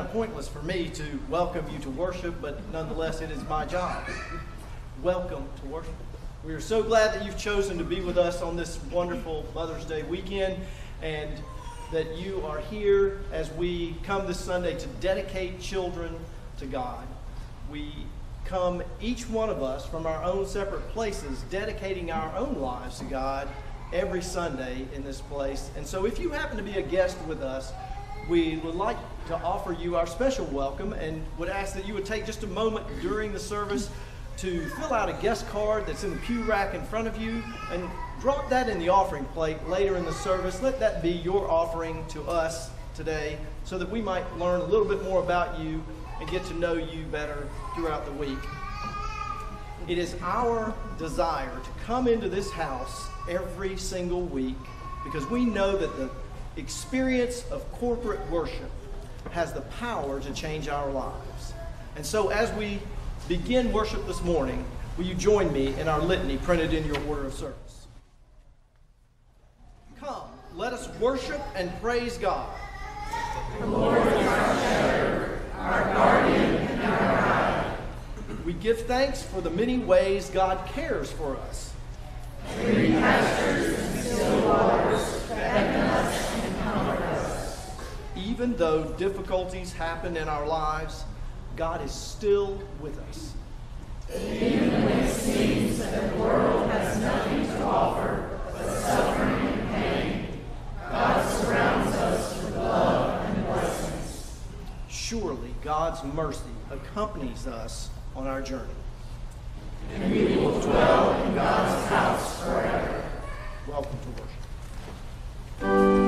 kind of pointless for me to welcome you to worship, but nonetheless, it is my job. Welcome to worship. We are so glad that you've chosen to be with us on this wonderful Mother's Day weekend and that you are here as we come this Sunday to dedicate children to God. We come, each one of us, from our own separate places, dedicating our own lives to God every Sunday in this place. And so if you happen to be a guest with us, we would like to offer you our special welcome and would ask that you would take just a moment during the service to fill out a guest card that's in the pew rack in front of you and drop that in the offering plate later in the service. Let that be your offering to us today so that we might learn a little bit more about you and get to know you better throughout the week. It is our desire to come into this house every single week because we know that the experience of corporate worship has the power to change our lives. And so as we begin worship this morning, will you join me in our litany printed in your order of service? Come, let us worship and praise God. The Lord is our shepherd, our guardian, and our guide. We give thanks for the many ways God cares for us. Pastures and still beckon us and comfort us. Even though difficulties happen in our lives, God is still with us. Even when it seems that the world has nothing to offer but suffering and pain, God surrounds us with love and blessings. Surely God's mercy accompanies us on our journey. And we will dwell in God's house forever. Welcome to worship.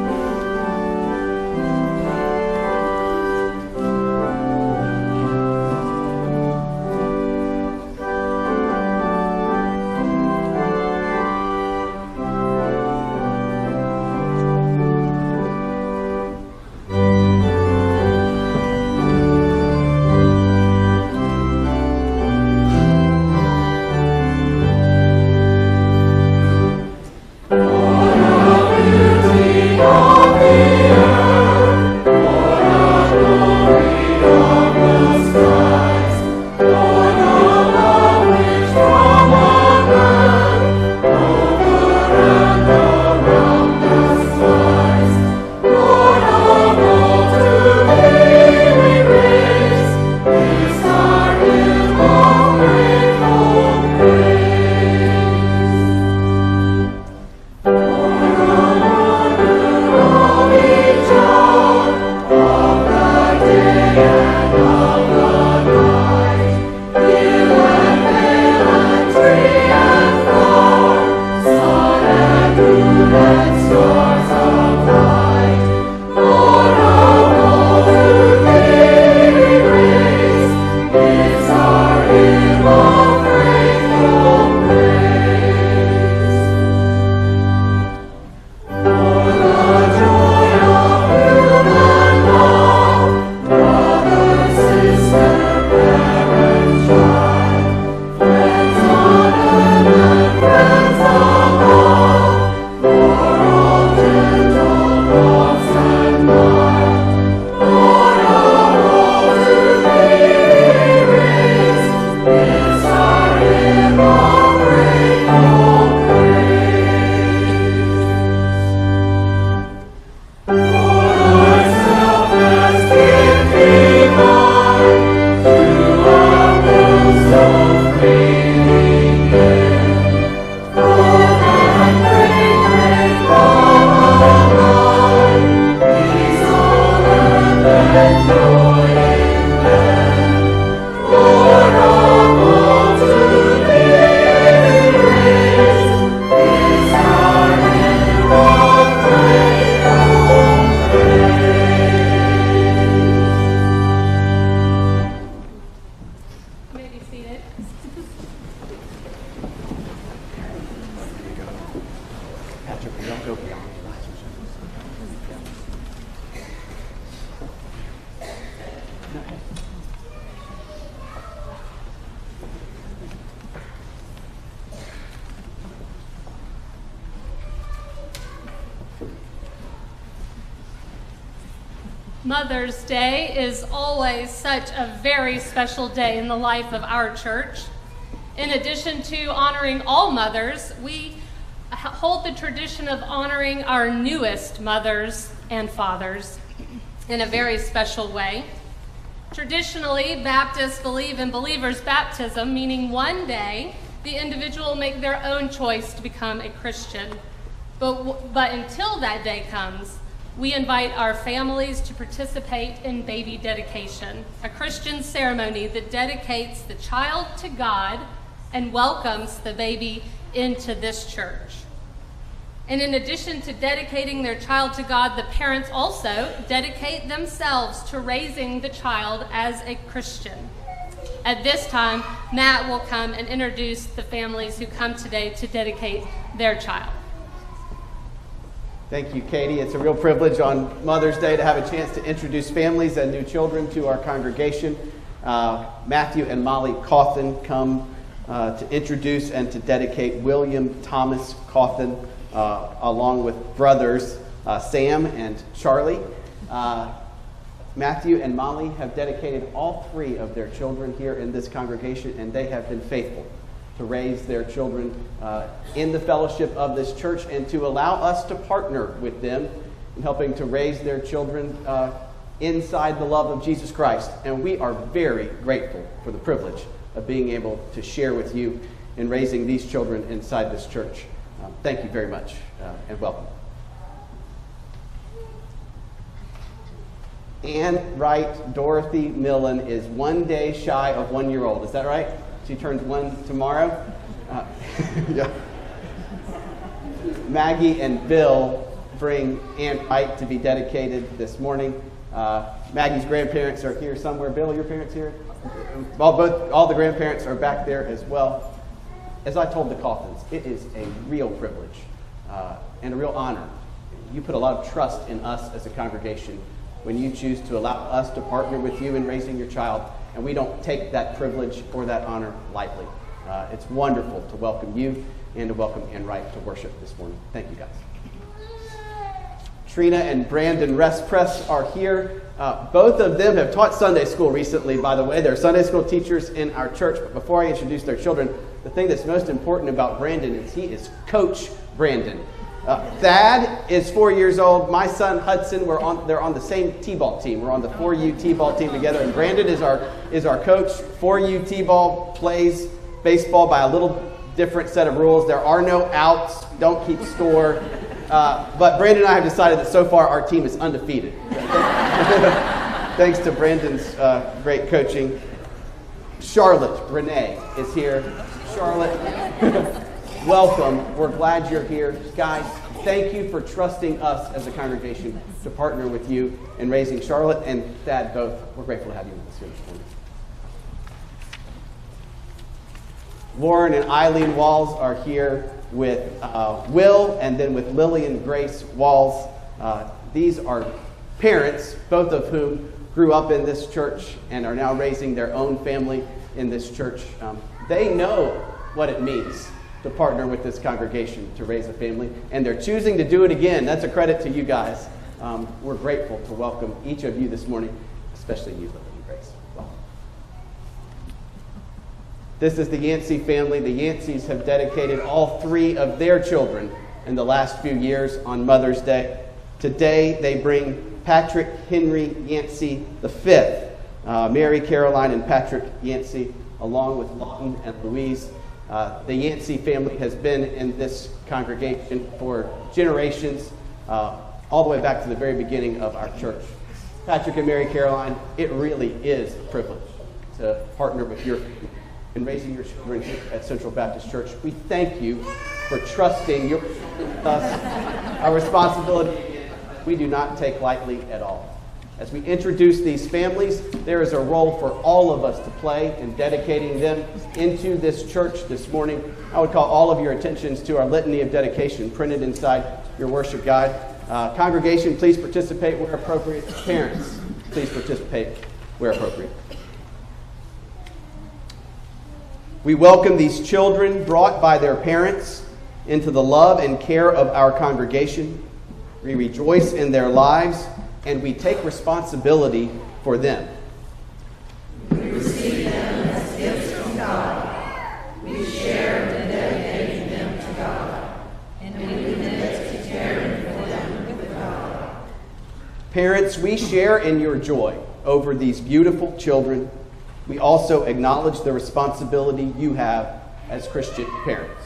Day in the life of our church. In addition to honoring all mothers, we hold the tradition of honoring our newest mothers and fathers in a very special way. Traditionally, Baptists believe in believer's baptism, meaning one day the individual will make their own choice to become a Christian. But, but until that day comes, we invite our families to participate in baby dedication, a Christian ceremony that dedicates the child to God and welcomes the baby into this church. And in addition to dedicating their child to God, the parents also dedicate themselves to raising the child as a Christian. At this time, Matt will come and introduce the families who come today to dedicate their child. Thank you, Katie. It's a real privilege on Mother's Day to have a chance to introduce families and new children to our congregation. Uh, Matthew and Molly Cawthon come uh, to introduce and to dedicate William Thomas Cawthon, uh, along with brothers uh, Sam and Charlie. Uh, Matthew and Molly have dedicated all three of their children here in this congregation, and they have been faithful to raise their children uh, in the fellowship of this church and to allow us to partner with them in helping to raise their children uh, inside the love of Jesus Christ. And we are very grateful for the privilege of being able to share with you in raising these children inside this church. Um, thank you very much uh, and welcome. Anne Wright Dorothy Millen is one day shy of one year old. Is that right? She turns one tomorrow. Uh, yeah. Maggie and Bill bring Ann Wright to be dedicated this morning. Uh, Maggie's grandparents are here somewhere. Bill, your parents here? All, both, all the grandparents are back there as well. As I told the Cawthons, it is a real privilege uh, and a real honor. You put a lot of trust in us as a congregation when you choose to allow us to partner with you in raising your child and we don't take that privilege or that honor lightly. Uh, it's wonderful to welcome you and to welcome Ann Wright to worship this morning. Thank you, guys. Trina and Brandon Respress are here. Uh, both of them have taught Sunday school recently, by the way. They're Sunday school teachers in our church. But before I introduce their children, the thing that's most important about Brandon is he is Coach Brandon. Uh, Thad is four years old. My son Hudson, we're on, they're on the same T-ball team. We're on the 4U T-ball team together. And Brandon is our, is our coach. 4U T-ball plays baseball by a little different set of rules. There are no outs. Don't keep score. Uh, but Brandon and I have decided that so far our team is undefeated. Thanks to Brandon's uh, great coaching. Charlotte Renee is here. Charlotte. welcome. We're glad you're here. Guys, thank you for trusting us as a congregation to partner with you in raising Charlotte and Thad both. We're grateful to have you with us here this morning. Warren and Eileen Walls are here with uh, Will and then with Lillian Grace Walls. Uh, these are parents, both of whom grew up in this church and are now raising their own family in this church. Um, they know what it means to partner with this congregation to raise a family, and they're choosing to do it again. That's a credit to you guys. Um, we're grateful to welcome each of you this morning, especially you, Lily Grace. Welcome. This is the Yancey family. The Yanceys have dedicated all three of their children in the last few years on Mother's Day. Today, they bring Patrick Henry Yancey V, uh, Mary Caroline and Patrick Yancey, along with Lawton and Louise uh, the Yancey family has been in this congregation for generations, uh, all the way back to the very beginning of our church. Patrick and Mary Caroline, it really is a privilege to partner with your in raising your children at Central Baptist Church. We thank you for trusting your, us, our responsibility. We do not take lightly at all. As we introduce these families, there is a role for all of us to play in dedicating them into this church this morning. I would call all of your attentions to our litany of dedication printed inside your worship guide. Uh, congregation, please participate where appropriate. Parents, please participate where appropriate. We welcome these children brought by their parents into the love and care of our congregation. We rejoice in their lives and we take responsibility for them. We receive them as gifts from God. We share in dedicating them to God, and we commit to caring for them with God. Parents, we share in your joy over these beautiful children. We also acknowledge the responsibility you have as Christian parents.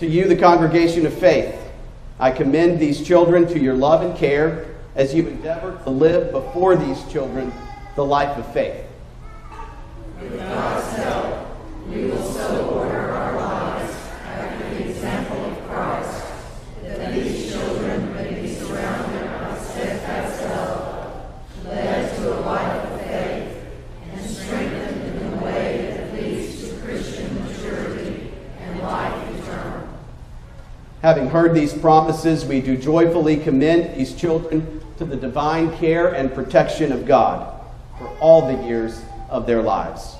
To you, the congregation of faith, I commend these children to your love and care as you endeavor to live before these children the life of faith. With God's help, we will order our lives after the example of Christ, that these children may be surrounded by steadfast love, led to a life of faith, and strengthened in the way that leads to Christian maturity and life eternal. Having heard these promises, we do joyfully commend these children to the divine care and protection of God for all the years of their lives.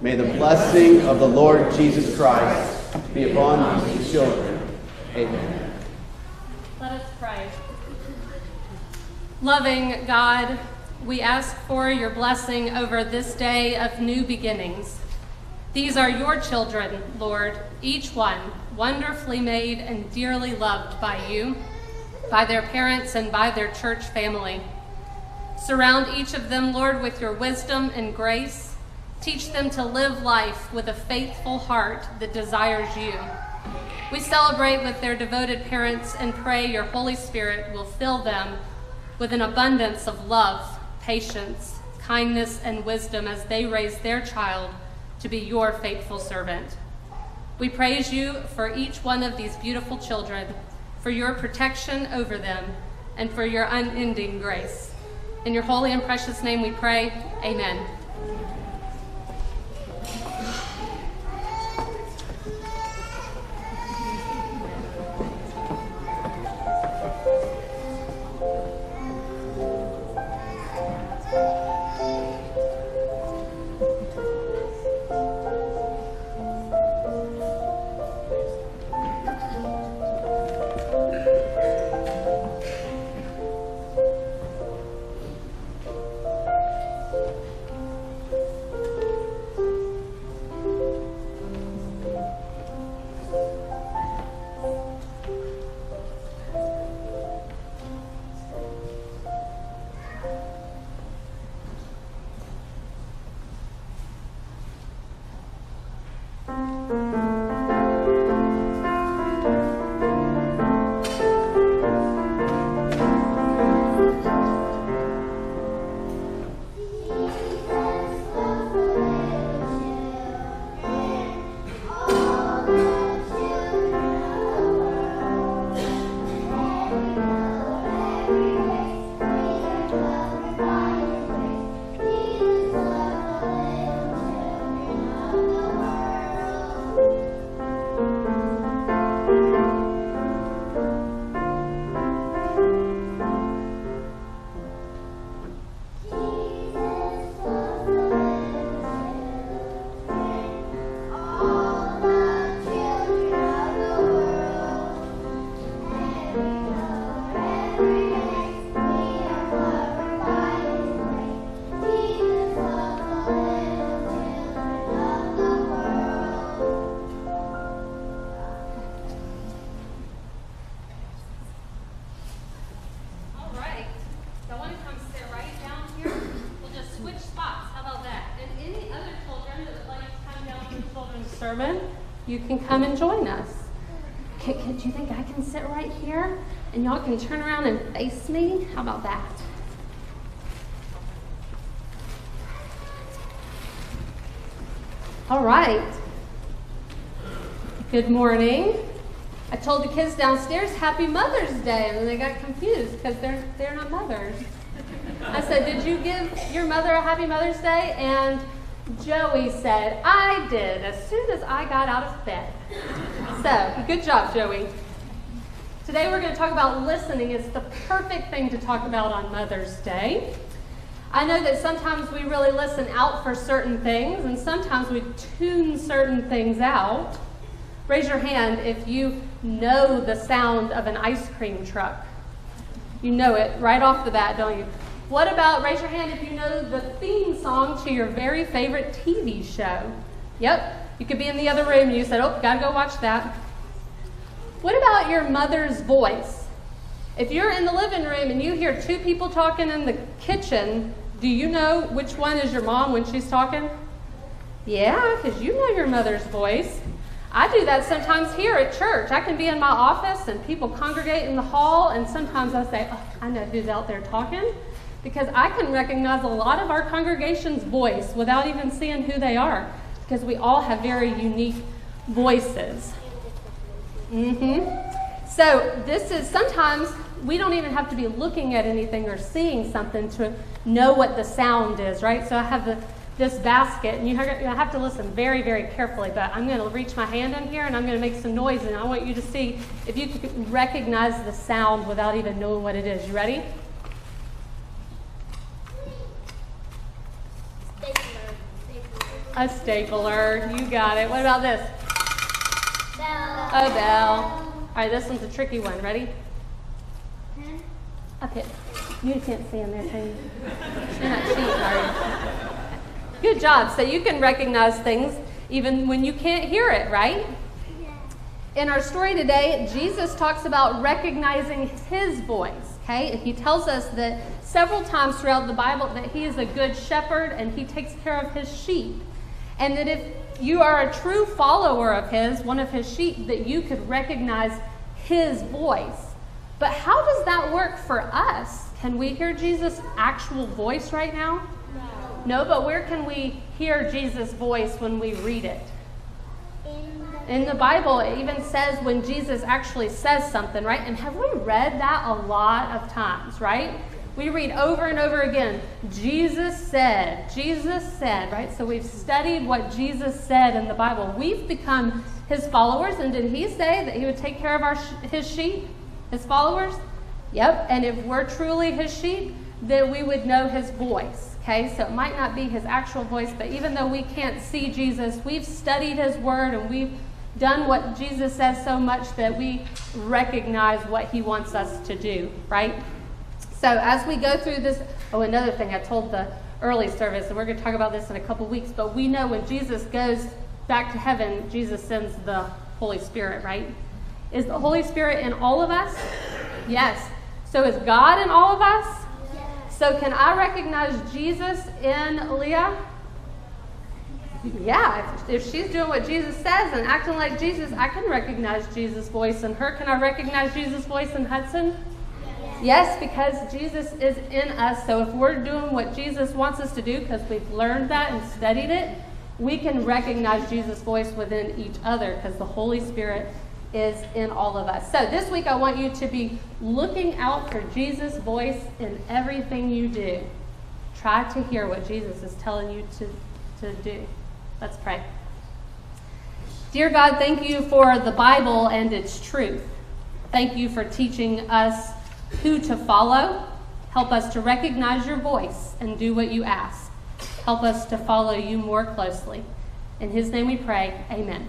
May the blessing of the Lord Jesus Christ be upon these children. Amen. Let us pray. Loving God, we ask for your blessing over this day of new beginnings. These are your children, Lord, each one wonderfully made and dearly loved by you, by their parents, and by their church family. Surround each of them, Lord, with your wisdom and grace. Teach them to live life with a faithful heart that desires you. We celebrate with their devoted parents and pray your Holy Spirit will fill them with an abundance of love, patience, kindness, and wisdom as they raise their child to be your faithful servant. We praise you for each one of these beautiful children, for your protection over them, and for your unending grace. In your holy and precious name we pray, amen. You can come and join us. Can, can, do you think I can sit right here? And y'all can turn around and face me? How about that? All right. Good morning. I told the kids downstairs Happy Mother's Day, and they got confused because they're they're not mothers. I said, Did you give your mother a Happy Mother's Day? And Joey said, I did as soon as I got out of bed. So, good job, Joey. Today we're going to talk about listening. It's the perfect thing to talk about on Mother's Day. I know that sometimes we really listen out for certain things, and sometimes we tune certain things out. Raise your hand if you know the sound of an ice cream truck. You know it right off the bat, don't you? What about, raise your hand if you know the theme song to your very favorite TV show? Yep, you could be in the other room and you said, oh, gotta go watch that. What about your mother's voice? If you're in the living room and you hear two people talking in the kitchen, do you know which one is your mom when she's talking? Yeah, because you know your mother's voice. I do that sometimes here at church. I can be in my office and people congregate in the hall, and sometimes I say, oh, I know who's out there talking because I can recognize a lot of our congregation's voice without even seeing who they are because we all have very unique voices. Mm-hmm. So this is sometimes we don't even have to be looking at anything or seeing something to know what the sound is, right? So I have the this basket, and you have to listen very, very carefully. But I'm going to reach my hand in here, and I'm going to make some noise, and I want you to see if you can recognize the sound without even knowing what it is. You ready? A stapler. You got it. What about this? Bell. A bell. All right, this one's a tricky one. Ready? Okay. You can't see in there, can you? You're not cheating, are you? Good job. So you can recognize things even when you can't hear it, right? In our story today, Jesus talks about recognizing his voice, okay? And he tells us that several times throughout the Bible that he is a good shepherd and he takes care of his sheep. And that if you are a true follower of his, one of his sheep, that you could recognize his voice. But how does that work for us? Can we hear Jesus' actual voice right now? No, no but where can we hear Jesus' voice when we read it? In the Bible, it even says when Jesus actually says something, right? And have we read that a lot of times, right? We read over and over again, Jesus said, Jesus said, right? So we've studied what Jesus said in the Bible. We've become his followers, and did he say that he would take care of our his sheep, his followers? Yep, and if we're truly his sheep, then we would know his voice. Okay, so it might not be his actual voice, but even though we can't see Jesus, we've studied his word and we've done what Jesus says so much that we recognize what he wants us to do, right? So as we go through this, oh, another thing I told the early service, and we're going to talk about this in a couple weeks, but we know when Jesus goes back to heaven, Jesus sends the Holy Spirit, right? Is the Holy Spirit in all of us? Yes. So is God in all of us? Yes. So, can I recognize Jesus in Leah? Yeah, if, if, she's doing what Jesus says and acting like Jesus, I can recognize Jesus' voice in her. Can I recognize Jesus' voice in Hudson? Yes, because Jesus is in us. So if we're doing what Jesus wants us to do, because we've learned that and studied it, we can recognize Jesus' voice within each other because the Holy Spirit is in all of us. So this week I want you to be looking out for Jesus' voice in everything you do. Try to hear what Jesus is telling you to, to do. Let's pray. Dear God, thank you for the Bible and its truth. Thank you for teaching us who to follow. Help us to recognize your voice and do what you ask. Help us to follow you more closely. In his name we pray. Amen.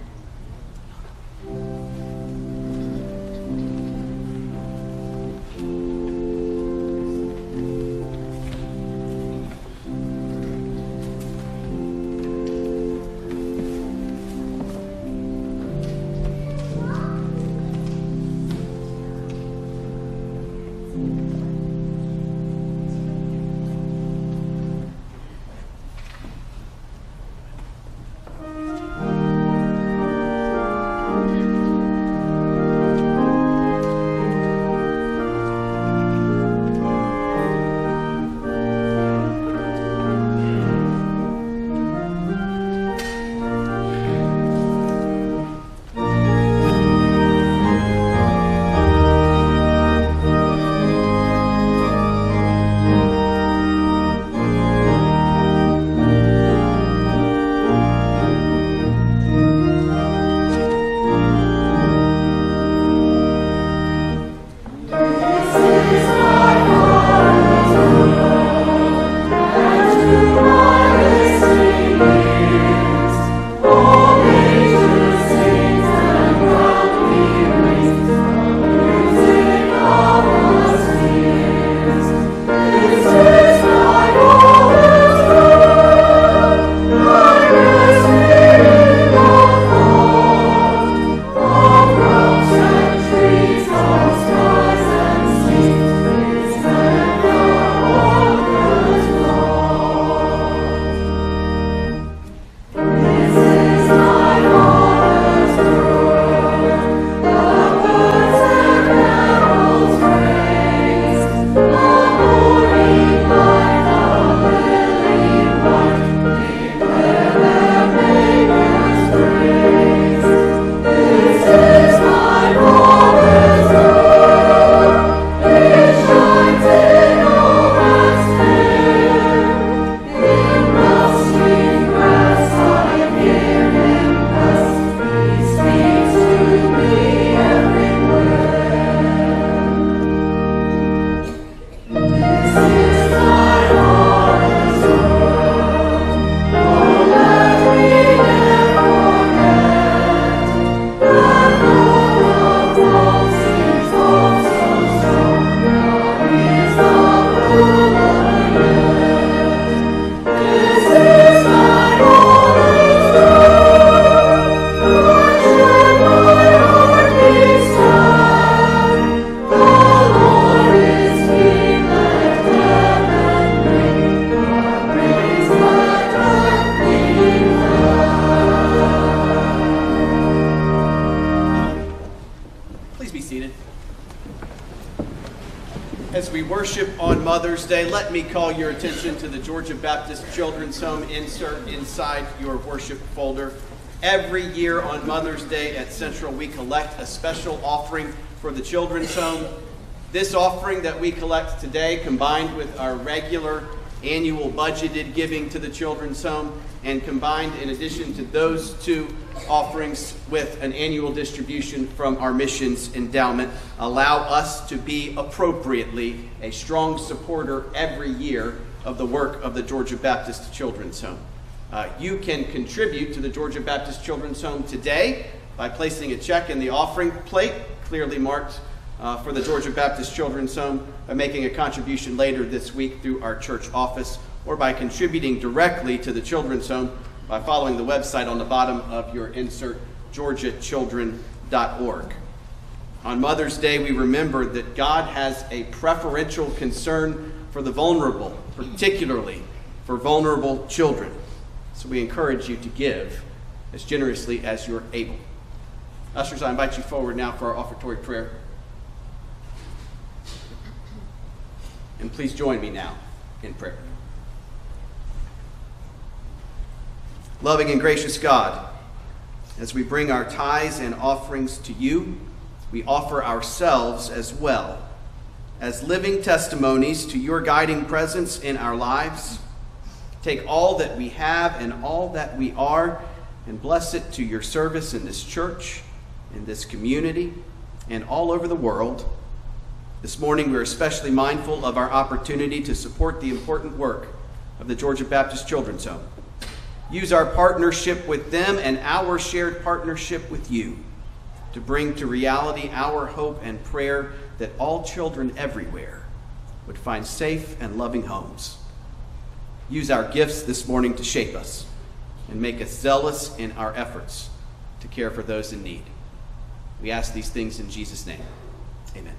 Me call your attention to the Georgia Baptist Children's Home insert inside your worship folder. Every year on Mother's Day at Central, we collect a special offering for the Children's Home. This offering that we collect today, combined with our regular annual budgeted giving to the Children's Home, and combined in addition to those two offerings with an annual distribution from our missions endowment, allow us to be appropriately a strong supporter every year of the work of the Georgia Baptist Children's Home. Uh, you can contribute to the Georgia Baptist Children's Home today by placing a check in the offering plate, clearly marked uh, for the Georgia Baptist Children's Home, by making a contribution later this week through our church office, or by contributing directly to the Children's Home by following the website on the bottom of your insert, georgiachildren.org. On Mother's Day, we remember that God has a preferential concern for the vulnerable, particularly for vulnerable children. So we encourage you to give as generously as you're able. Ushers, I invite you forward now for our offertory prayer. And please join me now in prayer. Loving and gracious God, as we bring our tithes and offerings to you, we offer ourselves as well as living testimonies to your guiding presence in our lives. Take all that we have and all that we are and bless it to your service in this church, in this community, and all over the world. This morning, we're especially mindful of our opportunity to support the important work of the Georgia Baptist Children's Home. Use our partnership with them and our shared partnership with you to bring to reality our hope and prayer that all children everywhere would find safe and loving homes. Use our gifts this morning to shape us and make us zealous in our efforts to care for those in need. We ask these things in Jesus' name. Amen.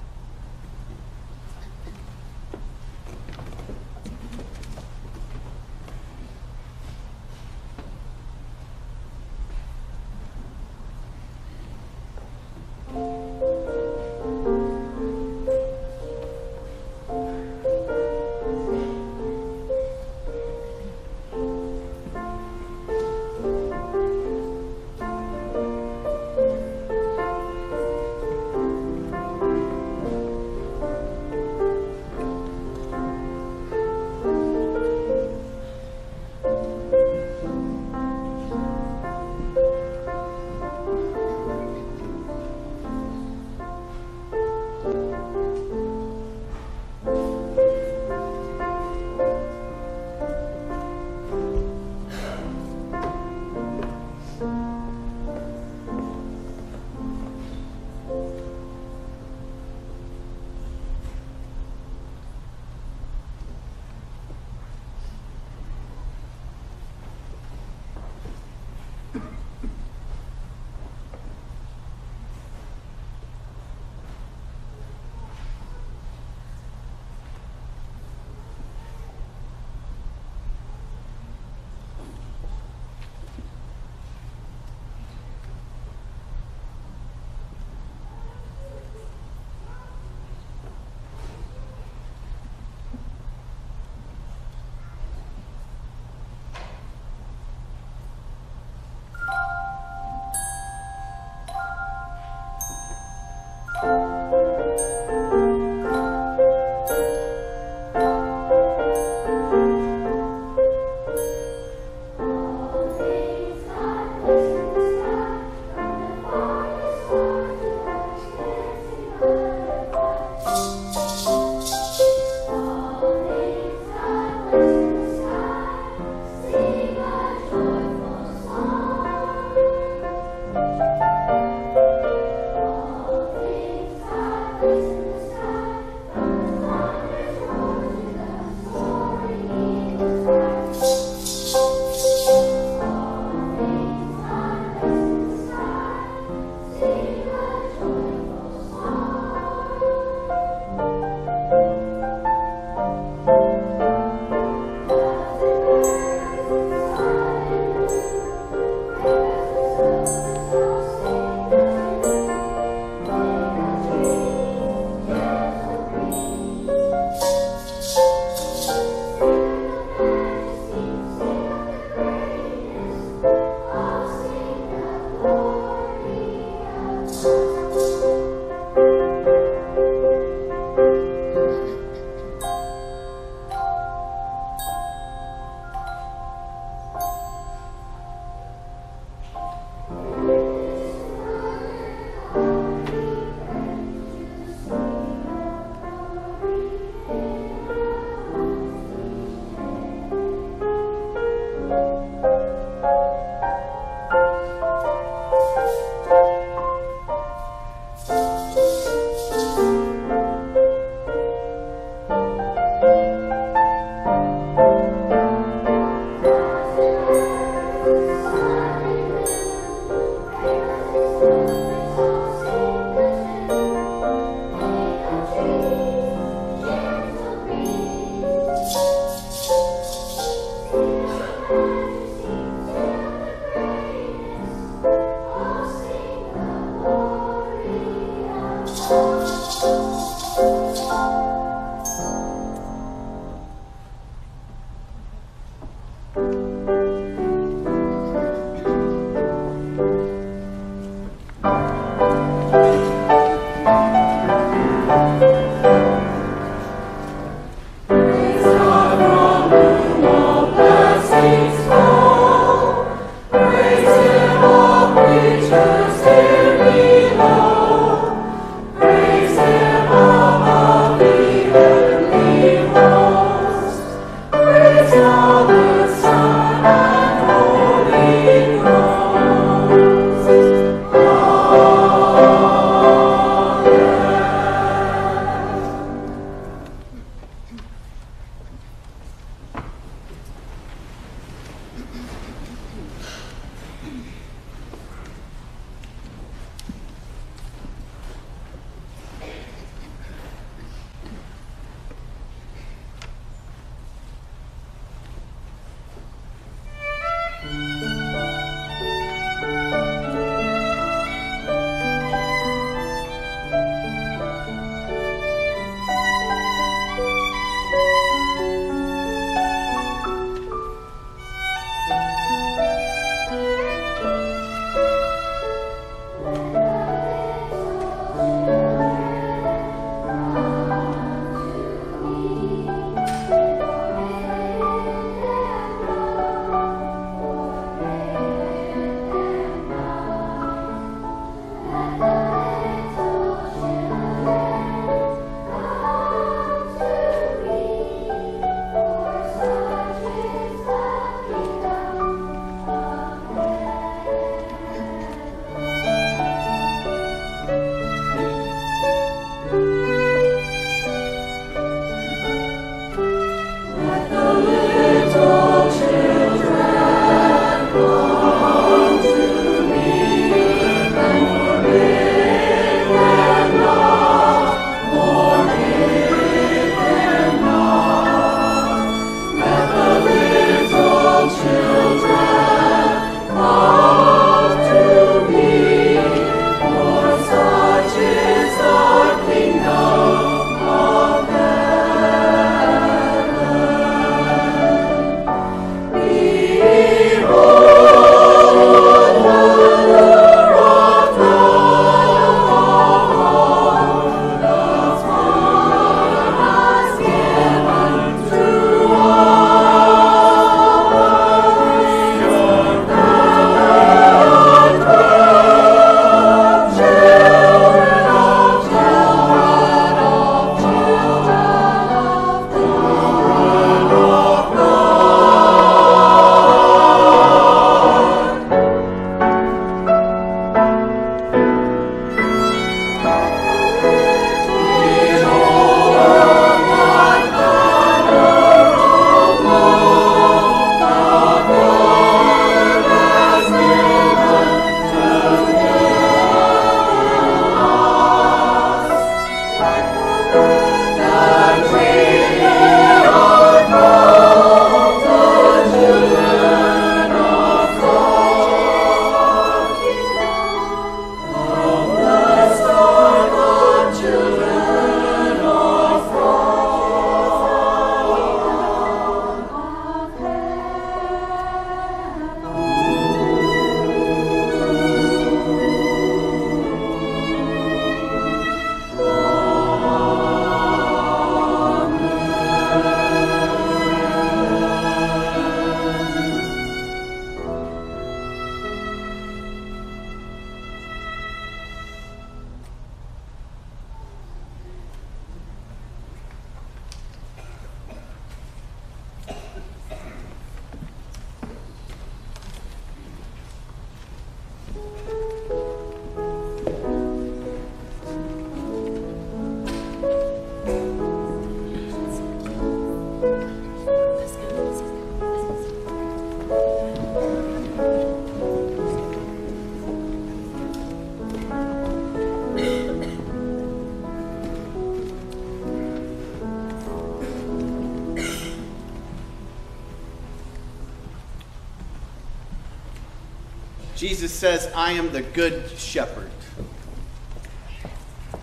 I am the good shepherd.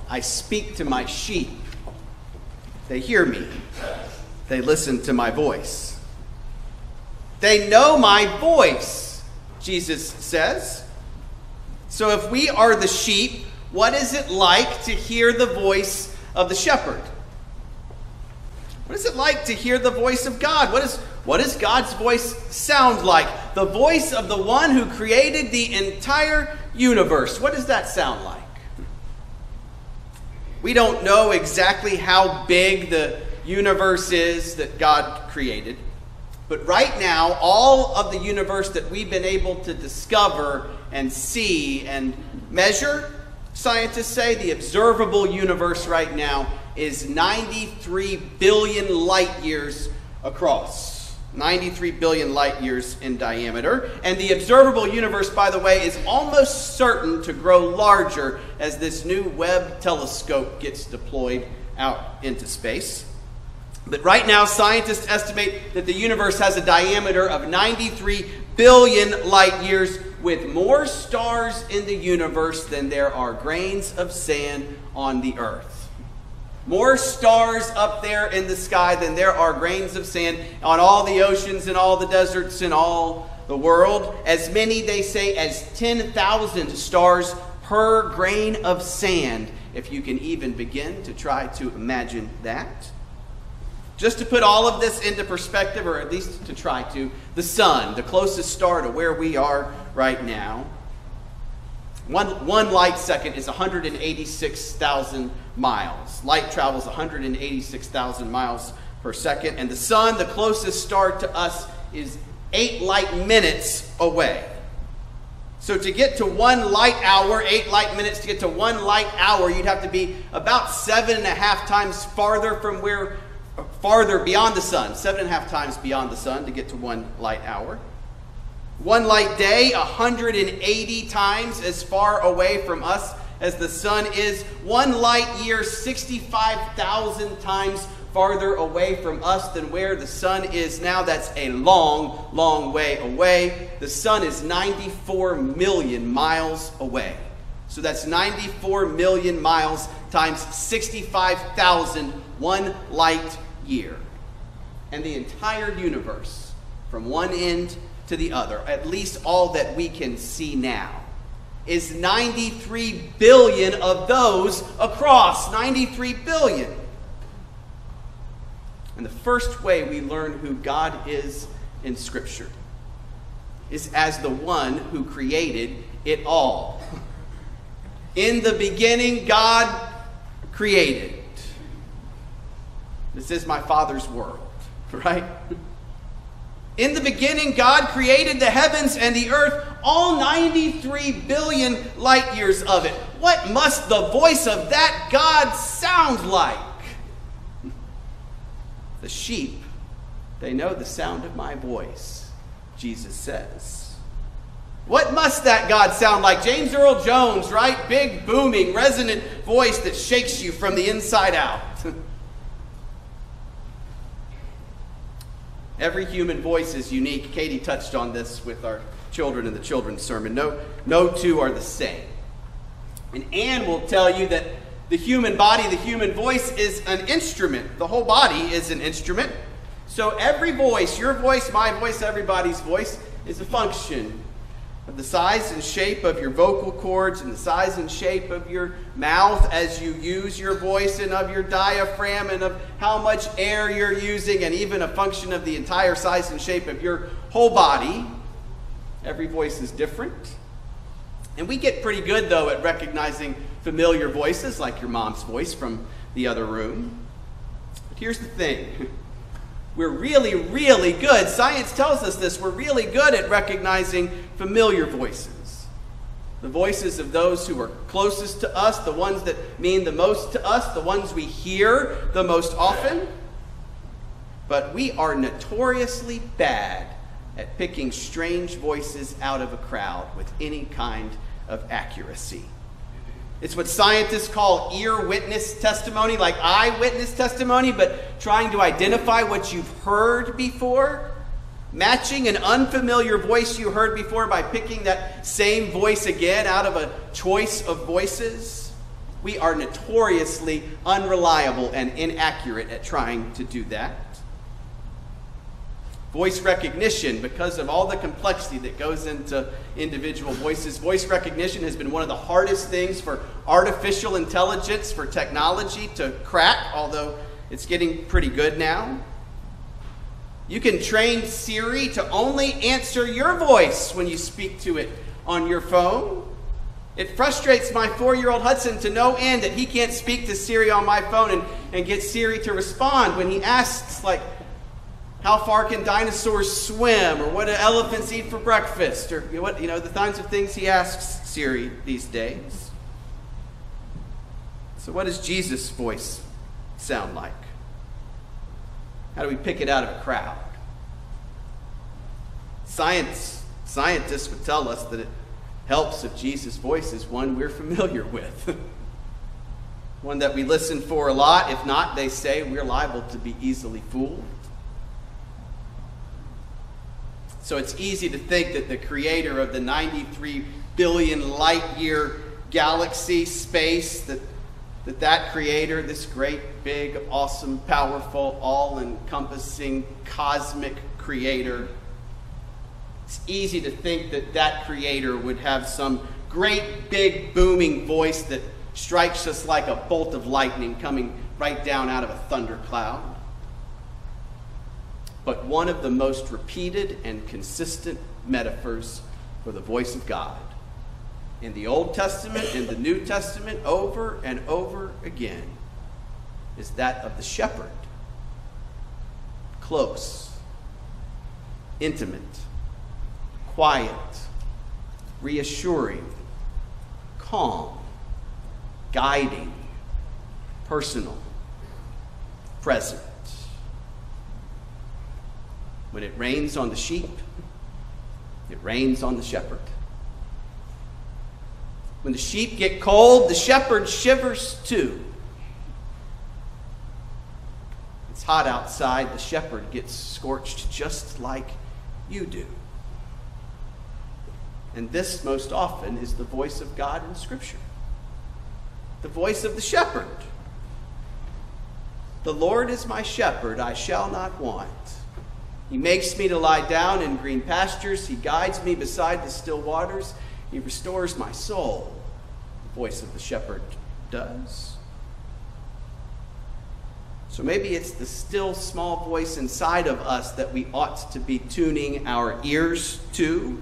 I speak to my sheep. They hear me. They listen to my voice. They know my voice, Jesus says. So if we are the sheep, what is it like to hear the voice of the shepherd? What is it like to hear the voice of God? What, is, what does God's voice sound like? The voice of the one who created the entire universe. What does that sound like? We don't know exactly how big the universe is that God created. But right now, all of the universe that we've been able to discover and see and measure, scientists say the observable universe right now is 93 billion light years across. 93 billion light years in diameter. And the observable universe, by the way, is almost certain to grow larger as this new Webb telescope gets deployed out into space. But right now, scientists estimate that the universe has a diameter of 93 billion light years, with more stars in the universe than there are grains of sand on the earth. More stars up there in the sky than there are grains of sand on all the oceans and all the deserts in all the world. As many, they say, as 10,000 stars per grain of sand, if you can even begin to try to imagine that. Just to put all of this into perspective, or at least to try to, the sun, the closest star to where we are right now, one, one light second is 186,000 miles. Light travels 186,000 miles per second. And the sun, the closest star to us, is eight light minutes away. So to get to one light hour, eight light minutes to get to one light hour, you'd have to be about seven and a half times farther from where, farther beyond the sun, seven and a half times beyond the sun to get to one light hour. One light day, 180 times as far away from us as the sun is. One light year, 65,000 times farther away from us than where the sun is now. That's a long, long way away. The sun is 94 million miles away. So that's 94 million miles times 65,000, one light year. And the entire universe, from one end to the other, at least all that we can see now, is 93 billion of those across 93 billion. And the first way we learn who God is in Scripture is as the one who created it all. In the beginning, God created. This is my Father's world, right? In the beginning, God created the heavens and the earth, all 93 billion light years of it. What must the voice of that God sound like? The sheep, they know the sound of my voice, Jesus says. What must that God sound like? James Earl Jones, right? Big, booming, resonant voice that shakes you from the inside out. Every human voice is unique. Katie touched on this with our children in the children's sermon. No, no two are the same. And Ann will tell you that the human body, the human voice is an instrument. The whole body is an instrument. So every voice, your voice, my voice, everybody's voice, is a function the size and shape of your vocal cords and the size and shape of your mouth as you use your voice and of your diaphragm and of how much air you're using and even a function of the entire size and shape of your whole body. Every voice is different. And we get pretty good, though, at recognizing familiar voices like your mom's voice from the other room. But here's the thing we're really, really good. Science tells us this. We're really good at recognizing familiar voices. The voices of those who are closest to us, the ones that mean the most to us, the ones we hear the most often. But we are notoriously bad at picking strange voices out of a crowd with any kind of accuracy. It's what scientists call ear witness testimony, like eyewitness testimony, but trying to identify what you've heard before. Matching an unfamiliar voice you heard before by picking that same voice again out of a choice of voices. We are notoriously unreliable and inaccurate at trying to do that. Voice recognition, because of all the complexity that goes into individual voices, voice recognition has been one of the hardest things for artificial intelligence, for technology to crack, although it's getting pretty good now. You can train Siri to only answer your voice when you speak to it on your phone. It frustrates my four year old Hudson to no end that he can't speak to Siri on my phone and, and get Siri to respond when he asks, like, how far can dinosaurs swim? Or what do elephants eat for breakfast? Or what, you know, the kinds of things he asks Siri these days. So, what does Jesus' voice sound like? How do we pick it out of a crowd? Science, scientists would tell us that it helps if Jesus' voice is one we're familiar with. one that we listen for a lot. If not, they say we're liable to be easily fooled. So it's easy to think that the creator of the 93 billion light year galaxy space, that that, that creator, this great, big, awesome, powerful, all encompassing cosmic creator, it's easy to think that that creator would have some great, big, booming voice that strikes us like a bolt of lightning coming right down out of a thundercloud but one of the most repeated and consistent metaphors for the voice of God. In the Old Testament, in the New Testament, over and over again, is that of the shepherd. Close, intimate, quiet, reassuring, calm, guiding, personal, present. When it rains on the sheep, it rains on the shepherd. When the sheep get cold, the shepherd shivers too. It's hot outside, the shepherd gets scorched just like you do. And this, most often, is the voice of God in Scripture the voice of the shepherd. The Lord is my shepherd, I shall not want. He makes me to lie down in green pastures. He guides me beside the still waters. He restores my soul. The voice of the shepherd does. So maybe it's the still small voice inside of us that we ought to be tuning our ears to.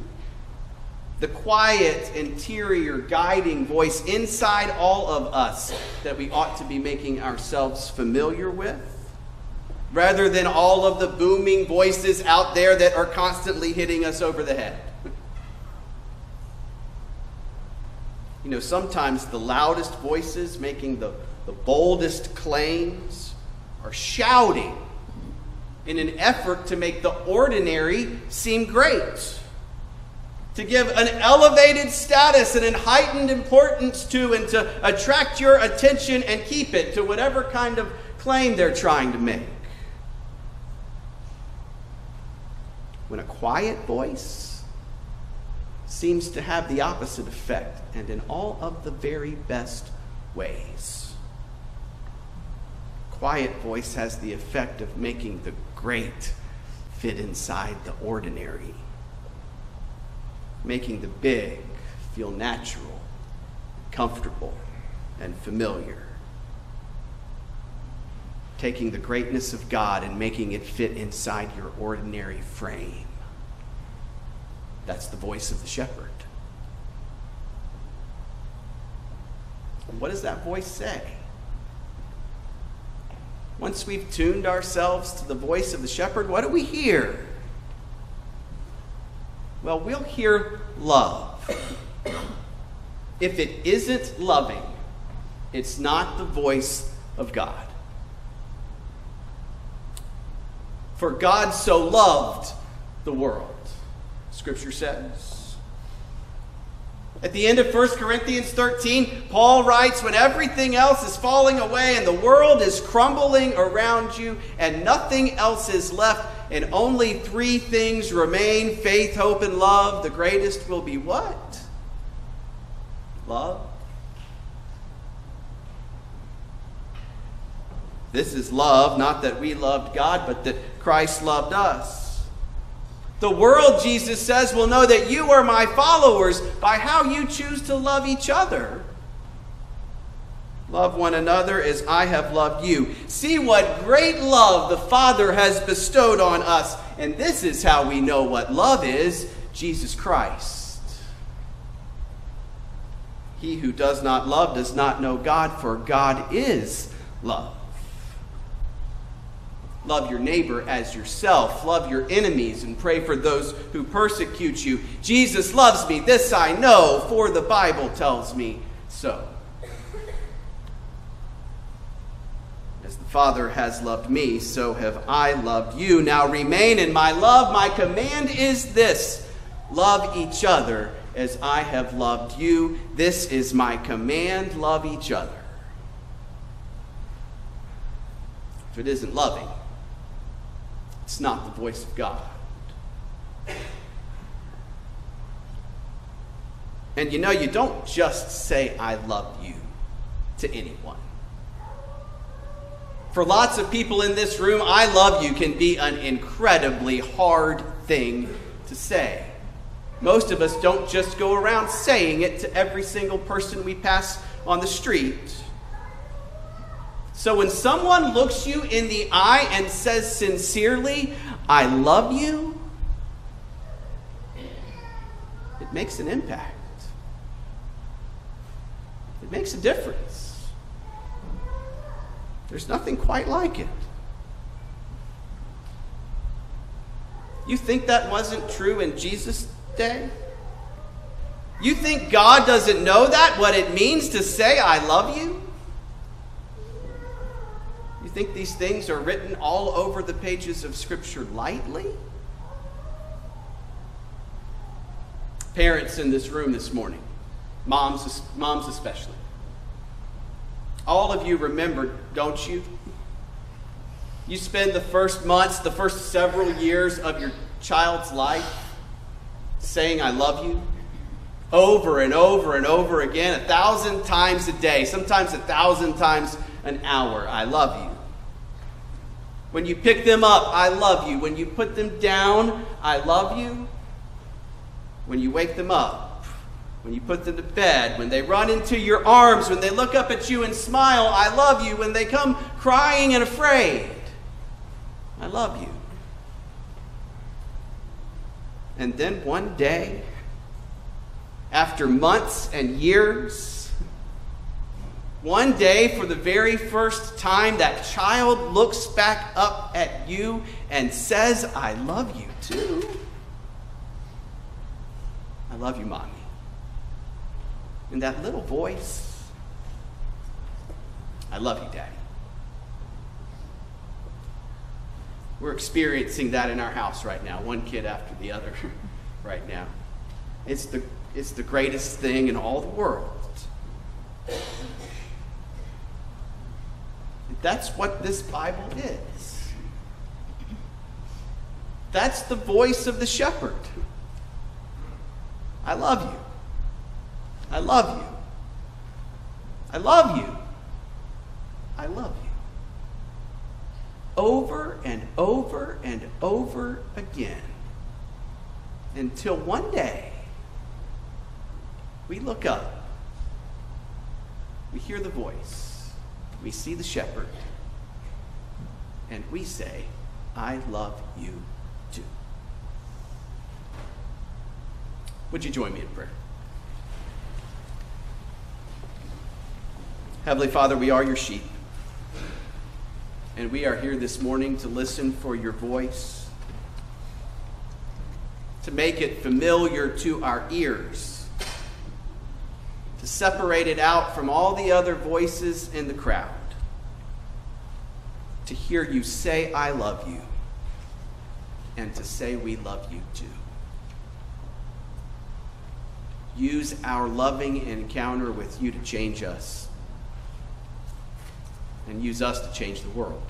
The quiet, interior, guiding voice inside all of us that we ought to be making ourselves familiar with rather than all of the booming voices out there that are constantly hitting us over the head. You know, sometimes the loudest voices making the, the boldest claims are shouting in an effort to make the ordinary seem great. To give an elevated status and an heightened importance to, and to attract your attention and keep it to whatever kind of claim they're trying to make. when a quiet voice seems to have the opposite effect, and in all of the very best ways. Quiet voice has the effect of making the great fit inside the ordinary, making the big feel natural, comfortable, and familiar. Taking the greatness of God and making it fit inside your ordinary frame. That's the voice of the shepherd. What does that voice say? Once we've tuned ourselves to the voice of the shepherd, what do we hear? Well, we'll hear love. If it isn't loving, it's not the voice of God. For God so loved the world Scripture says. At the end of 1 Corinthians 13, Paul writes, When everything else is falling away and the world is crumbling around you and nothing else is left, and only three things remain faith, hope, and love, the greatest will be what? Love. This is love, not that we loved God, but that Christ loved us. The world, Jesus says, will know that you are my followers by how you choose to love each other. Love one another as I have loved you. See what great love the Father has bestowed on us. And this is how we know what love is Jesus Christ. He who does not love does not know God, for God is love. Love your neighbor as yourself. Love your enemies and pray for those who persecute you. Jesus loves me. This I know, for the Bible tells me so. As the Father has loved me, so have I loved you. Now remain in my love. My command is this love each other as I have loved you. This is my command love each other. If it isn't loving, it's not the voice of God. And you know, you don't just say, I love you to anyone. For lots of people in this room, I love you can be an incredibly hard thing to say. Most of us don't just go around saying it to every single person we pass on the street. So when someone looks you in the eye and says sincerely, I love you, it makes an impact. It makes a difference. There's nothing quite like it. You think that wasn't true in Jesus' day? You think God doesn't know that, what it means to say, I love you? You think these things are written all over the pages of Scripture lightly? Parents in this room this morning, moms, moms especially. All of you remember, don't you? You spend the first months, the first several years of your child's life saying, I love you, over and over and over again, a thousand times a day, sometimes a thousand times an hour. I love you. When you pick them up, I love you. When you put them down, I love you. When you wake them up, when you put them to bed, when they run into your arms, when they look up at you and smile, I love you. When they come crying and afraid, I love you. And then one day, after months and years, one day, for the very first time, that child looks back up at you and says, I love you too. I love you, mommy. And that little voice, I love you, daddy. We're experiencing that in our house right now, one kid after the other right now. It's the, it's the greatest thing in all the world. That's what this Bible is. That's the voice of the shepherd. I love you. I love you. I love you. I love you. Over and over and over again. Until one day, we look up, we hear the voice we see the shepherd, and we say, I love you too. Would you join me in prayer? Heavenly Father, we are your sheep. And we are here this morning to listen for your voice, to make it familiar to our ears to separate it out from all the other voices in the crowd, to hear you say, I love you, and to say, we love you too. Use our loving encounter with you to change us, and use us to change the world.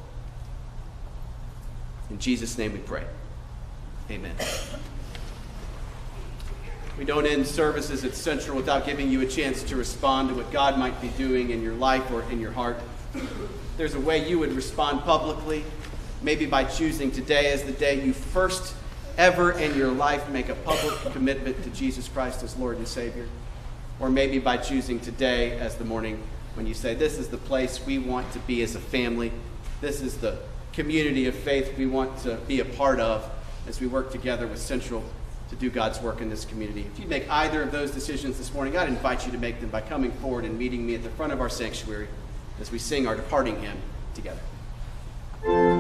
In Jesus' name we pray. Amen. We don't end services at Central without giving you a chance to respond to what God might be doing in your life or in your heart. There's a way you would respond publicly, maybe by choosing today as the day you first ever in your life make a public commitment to Jesus Christ as Lord and Savior. Or maybe by choosing today as the morning when you say, This is the place we want to be as a family. This is the community of faith we want to be a part of as we work together with Central to do God's work in this community. If you make either of those decisions this morning, I'd invite you to make them by coming forward and meeting me at the front of our sanctuary as we sing our departing hymn together.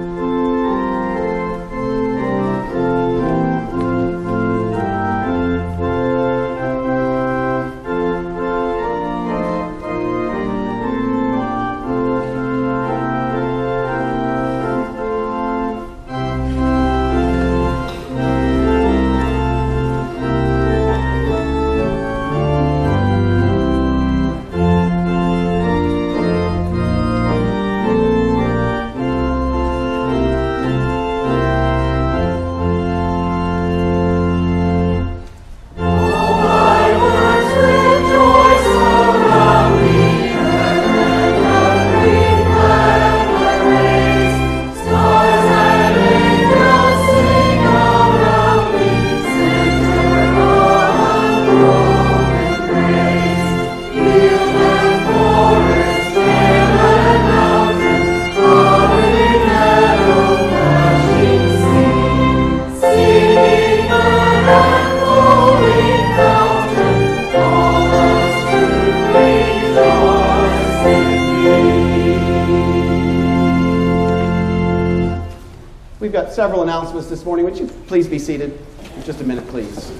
This morning. Would you please be seated? Just a minute, please.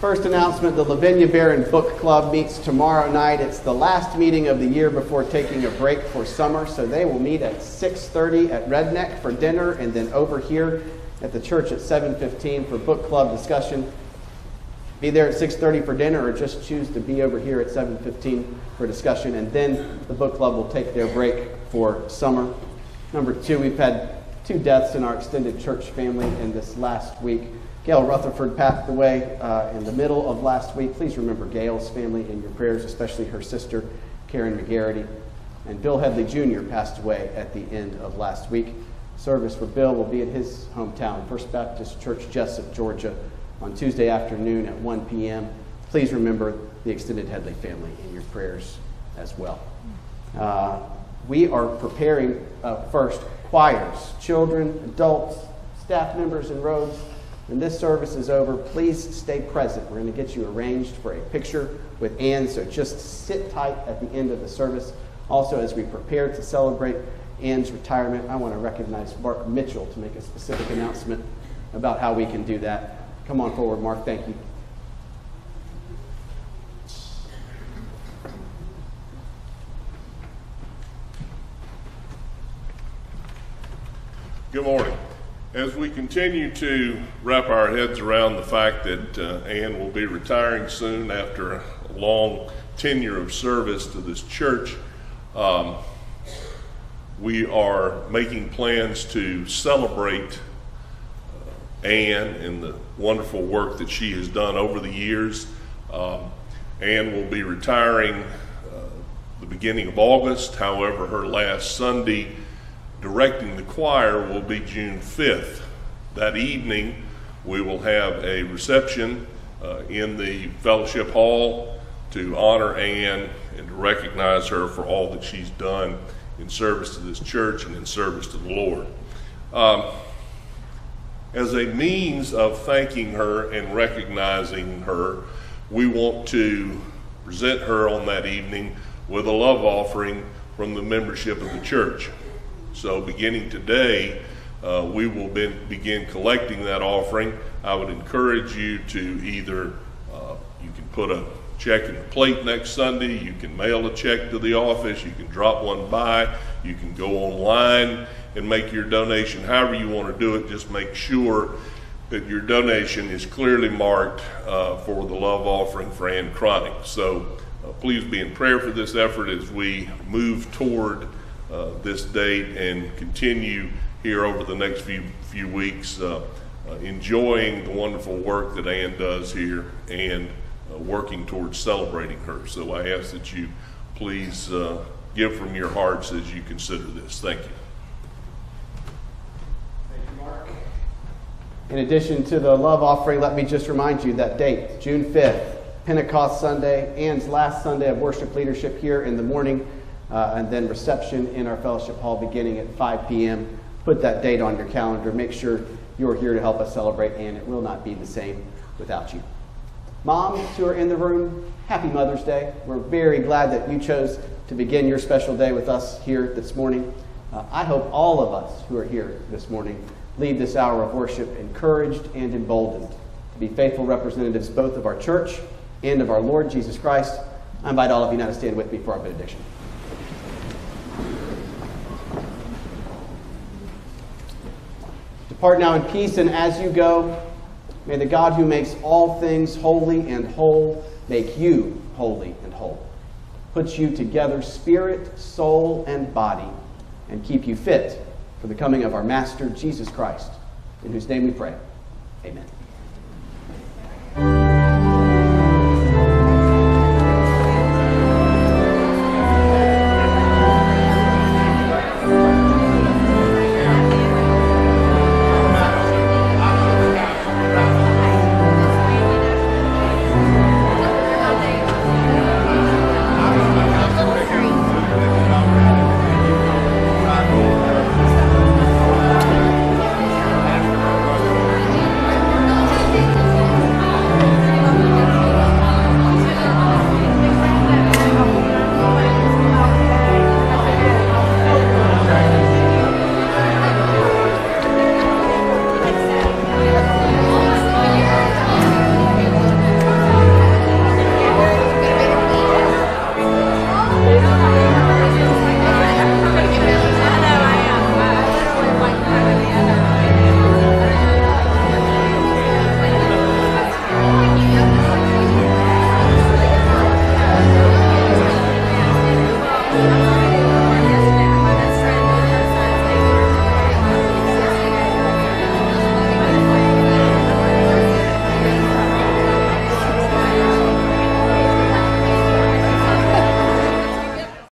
First announcement, the Lavinia Barron Book Club meets tomorrow night. It's the last meeting of the year before taking a break for summer, so they will meet at 6:30 at Redneck for dinner and then over here at the church at 7:15 for book club discussion. Be there at 6:30 for dinner or just choose to be over here at 7:15 for discussion and then the book club will take their break for summer. Number two, we've had two deaths in our extended church family in this last week. Gail Rutherford passed away uh, in the middle of last week. Please remember Gail's family in your prayers, especially her sister, Karen McGarity. And Bill Headley Jr. passed away at the end of last week. Service for Bill will be at his hometown, First Baptist Church, Jesup, Georgia, on Tuesday afternoon at 1 p.m. Please remember the extended Headley family in your prayers as well. Uh, we are preparing uh, first choirs, children, adults, staff members in robes. When this service is over, please stay present. We're going to get you arranged for a picture with Ann, so just sit tight at the end of the service. Also, as we prepare to celebrate Ann's retirement, I want to recognize Mark Mitchell to make a specific announcement about how we can do that. Come on forward, Mark. Thank you. Good morning. As we continue to wrap our heads around the fact that uh, Ann will be retiring soon after a long tenure of service to this church, um, we are making plans to celebrate uh, Ann and the wonderful work that she has done over the years. Um, Ann will be retiring uh, the beginning of August. However, her last Sunday directing the choir will be June 5th. That evening, we will have a reception uh, in the fellowship hall to honor Ann and to recognize her for all that she's done in service to this church and in service to the Lord. Um, as a means of thanking her and recognizing her, we want to present her on that evening with a love offering from the membership of the church. So, beginning today, uh, we will be, begin collecting that offering. I would encourage you to either, uh, you can put a check in the plate next Sunday, you can mail a check to the office, you can drop one by, you can go online and make your donation. However, you want to do it, just make sure that your donation is clearly marked uh, for the love offering for Ann Chronic. So, uh, please be in prayer for this effort as we move toward uh, this date and continue here over the next few, few weeks, uh, uh, enjoying the wonderful work that Ann does here and uh, working towards celebrating her. So I ask that you please uh, give from your hearts as you consider this. Thank you. Thank you Mark. In addition to the love offering, let me just remind you that date, June 5th, Pentecost Sunday, Ann's last Sunday of worship leadership here in the morning, uh, and then reception in our fellowship hall beginning at 5 p.m. Put that date on your calendar. Make sure you're here to help us celebrate and It will not be the same without you. Moms who are in the room, happy Mother's Day. We're very glad that you chose to begin your special day with us here this morning. Uh, I hope all of us who are here this morning leave this hour of worship encouraged and emboldened to be faithful representatives both of our church and of our Lord Jesus Christ. I invite all of you now to stand with me for our benediction. Depart now in peace, and as you go, may the God who makes all things holy and whole make you holy and whole, put you together, spirit, soul, and body, and keep you fit for the coming of our Master, Jesus Christ, in whose name we pray. Amen.